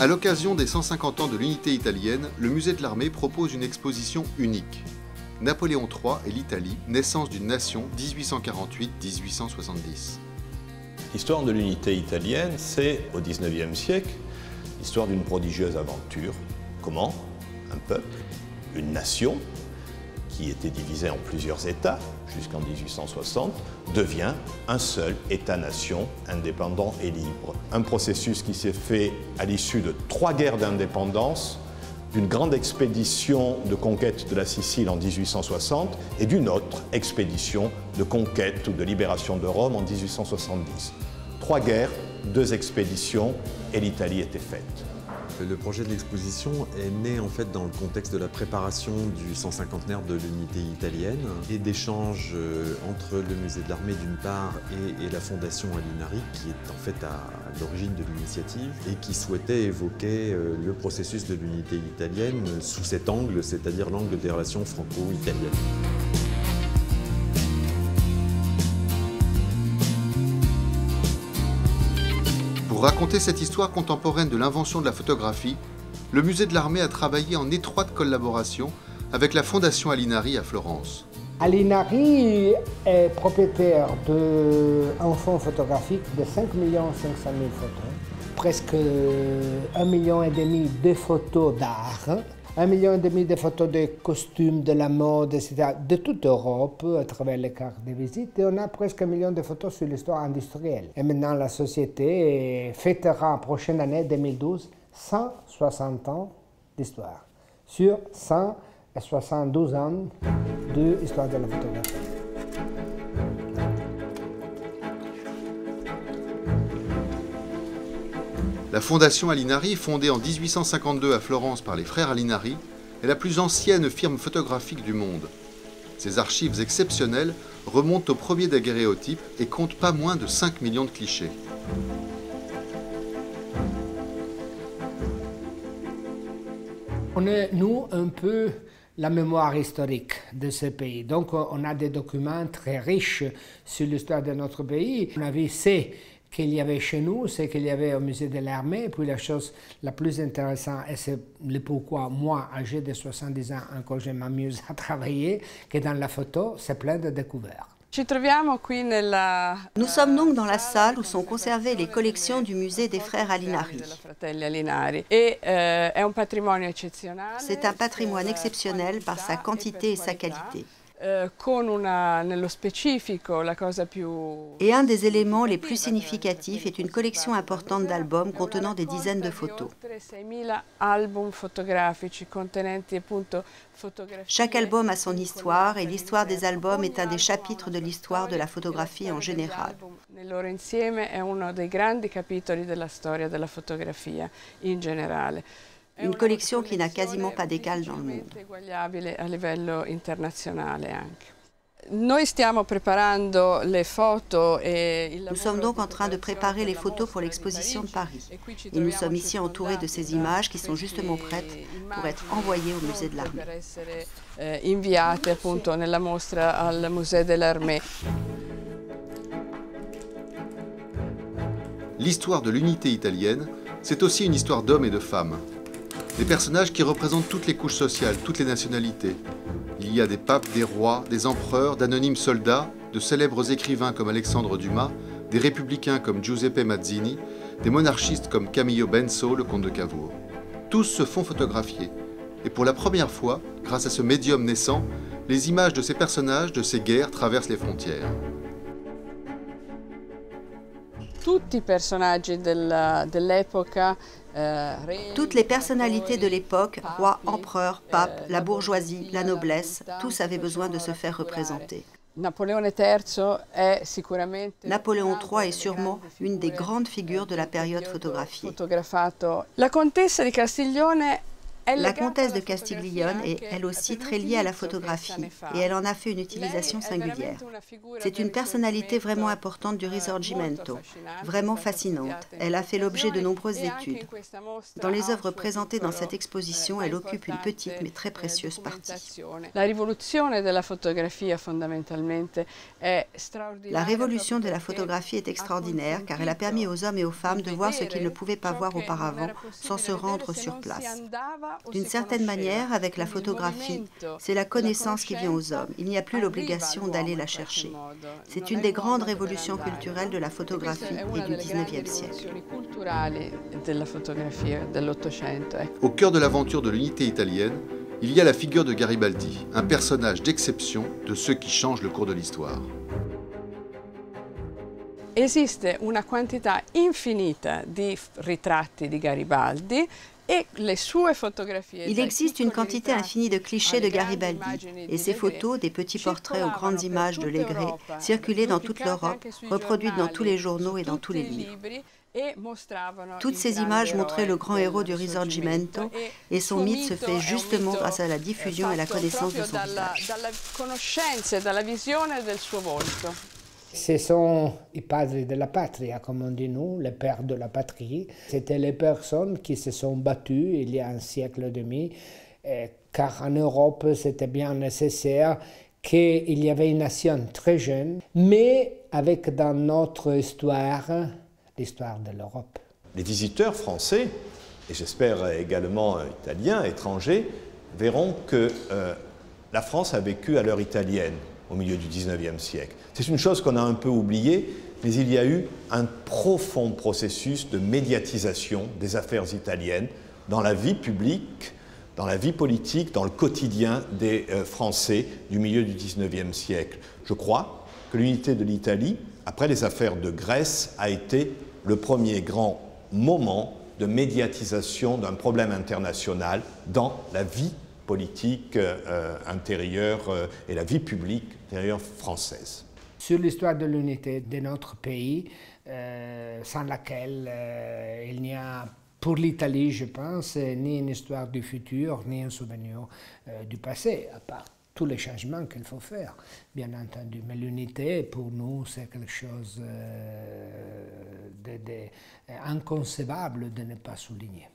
À l'occasion des 150 ans de l'unité italienne, le musée de l'armée propose une exposition unique. Napoléon III et l'Italie, naissance d'une nation 1848-1870. L'histoire de l'unité italienne, c'est au XIXe siècle l'histoire d'une prodigieuse aventure. Comment? Un peuple, une nation, qui était divisée en plusieurs États jusqu'en 1860, devient un seul État-nation indépendant et libre. Un processus qui s'est fait à l'issue de trois guerres d'indépendance, d'une grande expédition de conquête de la Sicile en 1860 et d'une autre expédition de conquête ou de libération de Rome en 1870. Trois guerres, deux expéditions et l'Italie était faite. Le projet de l'exposition est né en fait dans le contexte de la préparation du 150naire de l'unité italienne et d'échanges euh, entre le musée de l'armée d'une part et, la fondation Alinari qui est en fait à l'origine de l'initiative et qui souhaitait évoquer euh, le processus de l'unité italienne sous cet angle, c'est-à-dire l'angle des relations franco-italiennes. Pour raconter cette histoire contemporaine de l'invention de la photographie, le musée de l'armée a travaillé en étroite collaboration avec la Fondation Alinari à Florence. Alinari est propriétaire d'un fonds photographique de 5 500 000 photos, presque 1,5 million de photos d'art un million et demi de photos de costumes, de la mode, etc., de toute Europe à travers les cartes de visite. Et on a presque un million de photos sur l'histoire industrielle. Et maintenant, la société fêtera la prochaine année 2012 160 ans d'histoire sur 172 ans d'histoire de la photographie. La Fondation Alinari, fondée en 1852 à Florence par les frères Alinari, est la plus ancienne firme photographique du monde. Ses archives exceptionnelles remontent au premier daguerréotype et comptent pas moins de 5 millions de clichés. On est, nous, un peu la mémoire historique de ce pays. Donc, on a des documents très riches sur l'histoire de notre pays. On avait c'est qu'il y avait chez nous, c'est qu'il y avait au musée de l'armée. Et puis la chose la plus intéressante, et c'est le pourquoi moi, âgé de 70 ans, encore je m'amuse à travailler, que dans la photo, c'est plein de découvertes. Nous sommes donc dans la salle où sont conservées les collections du musée des frères Alinari. Eh, c'est un patrimoine exceptionnel par sa quantité et sa qualité. Eh, et un des éléments les plus significatifs est une collection importante d'albums contenant des dizaines de photos. Chaque album a son histoire et l'histoire des albums est un des chapitres de l'histoire de la photographie en général. Une collection qui n'a quasiment pas d'égal dans le monde. E nous sommes donc en train de préparer les photos pour l'exposition de Paris. Et nous sommes ici entourés de ces images qui sont justement prêtes pour être envoyées au musée de l'armée. L'histoire de l'unité italienne, c'est aussi une histoire d'hommes et de femmes. Des personnages qui représentent toutes les couches sociales, toutes les nationalités. Il y a des papes, des rois, des empereurs, d'anonymes soldats, de célèbres écrivains comme Alexandre Dumas, des républicains comme Giuseppe Mazzini, des monarchistes comme Camillo Benso, le comte de Cavour. Tous se font photographier. Et pour la première fois, grâce à ce médium naissant, les images de ces personnages, de ces guerres traversent les frontières. Euh, Toutes les personnalités de l'époque, rois, empereurs, papes, la bourgeoisie, la noblesse, tous avaient besoin de se faire représenter. Napoléon III est sûrement une des grandes figures de la période photographiée. La comtesse di Castiglione La comtesse de Castiglione est elle aussi très liée à la photographie et elle en a fait une utilisation singulière. C'est une personnalité vraiment importante du Risorgimento, vraiment fascinante. Elle a fait l'objet de nombreuses études. Dans les œuvres présentées dans cette exposition, elle occupe une petite mais très précieuse partie. La révolution de la photographie La révolution de la photographie est extraordinaire car elle a permis aux hommes et aux femmes de voir ce qu'ils ne pouvaient pas voir auparavant sans se rendre sur place. D'une certaine manière, avec la photographie, c'est la connaissance qui vient aux hommes. Il n'y a plus l'obligation d'aller la chercher. C'est une des grandes révolutions culturelles de la photographie et du 19e siècle. Au cœur de l'aventure de l'unité italienne, il y a la figure de Garibaldi, un personnage d'exception de ceux qui changent le cours de l'histoire. Esiste una quantità infinita di ritratti di Garibaldi il existe une quantité infinie de clichés de Garibaldi et ses photos, des petits portraits aux grandes images de Legré, circulaient dans toute l'Europe, reproduites dans tous les journaux et dans tous les livres. Toutes ces images montraient le grand héros du Risorgimento et son mythe se fait justement grâce à la diffusion et la connaissance de son visage. Ce sont les padres de la patrie, comme on dit nous, les pères de la patrie. C'était les personnes qui se sont battues il y a un siècle et demi, car en Europe, c'était bien nécessaire qu'il y avait une nation très jeune, mais avec dans notre histoire l'histoire de l'Europe. Les visiteurs français, et j'espère également italiens, étrangers, verront que euh, la France a vécu à l'heure italienne au milieu du 19e siècle. C'est une chose qu'on a un peu oubliée, mais il y a eu un profond processus de médiatisation des affaires italiennes dans la vie publique, dans la vie politique, dans le quotidien des euh, Français du milieu du 19e siècle. Je crois que l'unité de l'Italie, après les affaires de Grèce, a été le premier grand moment de médiatisation d'un problème international dans la vie politique euh, intérieure euh, et la vie publique intérieure française. Sur l'histoire de l'unité de notre pays, euh, sans laquelle il n'y a pour l'Italie, je pense, ni une histoire du futur, ni un souvenir du passé, à part tous les changements qu'il faut faire, bien entendu. Mais l'unité, pour nous, c'est quelque chose d'inconcevable de ne pas souligner.